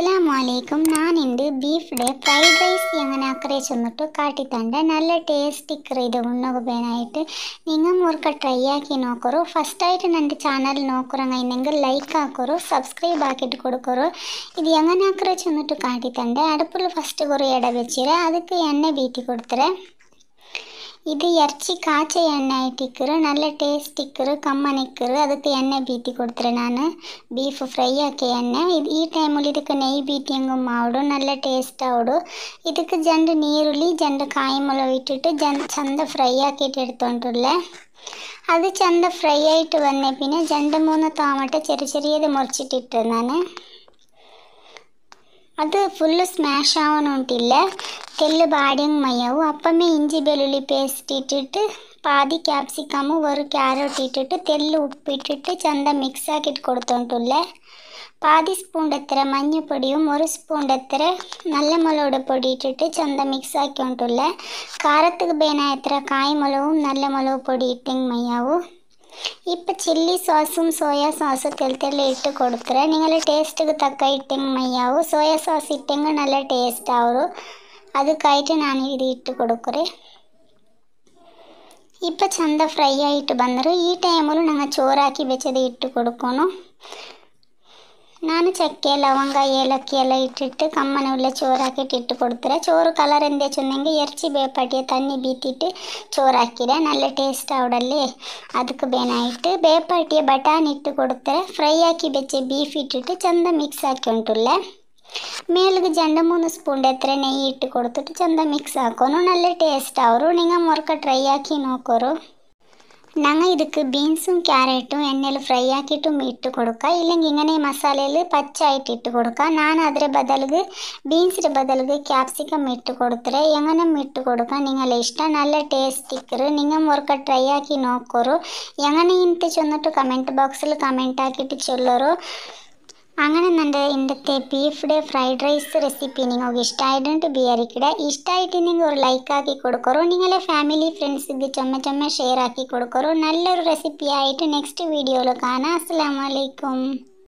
അസ്സലാം വലൈക്കും ഞാൻ എന്റെ ബീഫ് ഡേ ഫ്രൈഡ് റൈസ് എങ്ങനെ ആക്കറേ ചെന്നിട്ട് കാട്ടിത്തണ്ട നല്ല ടേസ്റ്റി ഇത് ഉണ്ണകുപേനായിട്ട് നിങ്ങൾ മുറുക്ക ട്രൈ ആക്കി നോക്കറു. ഫസ്റ്റായിട്ട് എന്റെ ചാനൽ നോക്കുറങ്ങനെങ്കിൽ ലൈക്ക് ആക്കറു സബ്സ്ക്രൈബ് ആക്കിയിട്ട് കൊടുക്കറു. ഇത് എങ്ങനെ ആക്കറേ ചെന്നിട്ട് കാട്ടിത്തണ്ട അടുപ്പിൽ ഫസ്റ്റ് കുറേ ഇട വെച്ചിര. അതൊക്കെ എണ്ണ വീട്ടി കൊടുത്തരേ. ಇದು ಎರ್ಚಿ ಕಾಚ ಎಣ್ಣೆ ಇಟ್ಟಿಕ್ಕರು നല്ല ಟೇಸ್ಟ್ ಇಕ್ಕರು ಕಮ್ಮನ ಇಕ್ಕರು ಅದಕ್ಕೆ ಎಣ್ಣೆ ಬೀಟಿ ಕೊಡ್ತಾರೆ ನಾನು ಬೀಫ್ ಫ್ರೈ ಹಾಕಿ ಎಣ್ಣೆ ಇದು ಈ ಟೈಮಲ್ಲಿ ಇದಕ್ಕೆ ನೆಯ್ ಬೀಟಿಂಗು ಮಾಡು നല്ല ಟೇಸ್ಟ್ ಆವಡು ಇದಕ್ಕೆ ಜಂಡು ನೀರುಳ್ಳಿ ಜಂಡು ಕಾಯಿ ಮೊಳವು ಇಟ್ಟಿಟ್ಟು ಜನ್ ಚಂದ ಫ್ರೈ ಹಾಕಿಟ್ಟು എടുത്തോണ്ടുള്ളേ അത് ചന്ത ഫ്രൈ ആയിട്ട് വന്നേ പിന്നെ രണ്ട് മൂന്ന് താമട്ട ചെറിയ ചെറിയത് മുറിച്ചിട്ടിട്ട് ഞാൻ അത് ഫുള്ള് സ്മാഷ് తెల్లుబాడింగ్ మయ్యవు అప్పమే ఇంజి బెల్లుల్లి పేస్ట్ ఇట్టిట్టు பாதி கேப்சிகமும் ஒரு கேரட் இட்டுட்டு தெல் உப்பு இட்டுட்டு சந்த மிக்ஸ் ஆக்கிட்டு கொடுத்தோன்ட்டுள்ள பாதி ஸ்பூன் எத்திர மஞ்சப்பொடியும் ஒரு ஸ்பூன் எத்திர நல்ல மிளகோட பொடி இட்டுட்டு சந்த மிக்ஸ் ஆக்கி உண்டுள்ள காரத்துக்கு பேனா எத்திர காய் மிளகும் நல்ல மிளகு பொடி இட்டுங்க மையாவும் இப்போ சில்லி சாஸும் சோயா சாஸும் தெல் தெல் இட்டு கொடுத்துறேன் நீங்களே டேஸ்ட்டுக்கு தக்க இட்டுங்க மையாவும் சோயா சாஸ் இட்டுங்க நல்லா டேஸ்ட் ஆகும் അത് കയറ്റി ഞാൻ ഇത് ഇട്ട് ಇಪ್ಪ ഇപ്പം ചന്ത ഫ്രൈ ആയിട്ട് ಈ ഈ ನಂಗೆ ഞങ്ങൾ ചോറാക്കി വെച്ചത് ഇട്ട് കൊടുക്കണം. ഞാൻ ചക്ക ലവങ്ക ಎಲ್ಲ ഇട്ടിട്ട് കമ്മനുള്ള ചോറാക്കിയിട്ട് ഇട്ട് ಹಾಕಿಟ್ಟು ചോറ് കളർ എന്താ ചെന്നെങ്കിൽ ഇറച്ചി ബേപ്പാട്ടിയെ തന്നി ബീറ്റിട്ട് ചോറാക്കിരെ. നല്ല ടേസ്റ്റ് ആവിടല്ലേ അതൊക്കെ ബേനായിട്ട് ബേപ്പാട്ടിയെ ബട്ടാൻ ഇട്ട് കൊടുത്തരെ. ഫ്രൈ ആക്കി വെച്ച് ബീഫ് ഇട്ടിട്ട് ചന്ത മിക്സ് ആക്കി കൊണ്ടുള്ളേ ಮೇಲಿಗೆ ಜಂಡ ಮೂರು ಸ್ಪೂನ್ ಎತ್ತರ ನೆಯ್ ಇಟ್ಟು ಕೊಡ್ತಿಟ್ಟು ಚಂದ ಮಿಕ್ಸ್ ಹಾಕೋನು ನಲ್ಲ ಟೇಸ್ಟ್ ಅವರು நீங்கள் முறுக்க ட்ரை ஆக்கி நோக்கோரு நாங்கள் இதுக்கு பீன்ஸும் கேரட்டும் எண்ணெயில் ஃப்ரை ஆக்கிட்டும் இட்டு கொடுக்க இல்லைங்க இங்கே மசாலையில் பச்சாயிட்டு இட்டு கொடுக்க நான் ಅದರ ಬದಲಿಗೆ பீன்ஸுட ಬದಲಿಗೆ ಕ್ಯಾಪ್ಸಿಕಮ್ ಇಟ್ಟು ಕೊಡ್ತಾರೆ ಎಂಗನೆ ಇಟ್ಟು ಕೊಡುಕ நீங்கள் ಇಷ್ಟ நல்ல ಟೇಸ್ಟ್ ಇಕ್ಕರು நீங்கள் ಮುರುಕ ಟ್ರೈ ಆಕಿ ನೋಕ್ಕೋರು ಎಂಗನೆ ಇಂತ ಚೊನ್ನಟ್ಟು ಕಮೆಂಟ್ ಬಾಕ್ಸಲ್ಲಿ ಕಮೆಂಟ್ ಹಾಕಿಟ್ಟು ಚೊಲ್ಲೋರು അങ്ങനെ എന്റെ ഇന്നത്തെ beef day fried rice recipe നിങ്ങൾക്ക് ഇഷ്ടമായിട്ടുണ്ട് ബിയറിക്കിടെ ഇഷ്ടമായിട്ട് നിങ്ങൾ ഒരു ലൈക്ക് ആക്കി കൊടുക്കറോ? നിങ്ങളെ ഫാമിലി ഫ്രണ്ട്സിക്ക് ചുമ ചുമ ഷെയർ ആക്കി കൊടുക്കറോ? നല്ലൊരു റെസിപ്പി ആയിട്ട് നെക്സ്റ്റ് വീഡിയോയിൽ കാണാം. അസ്സാം വലൈക്കും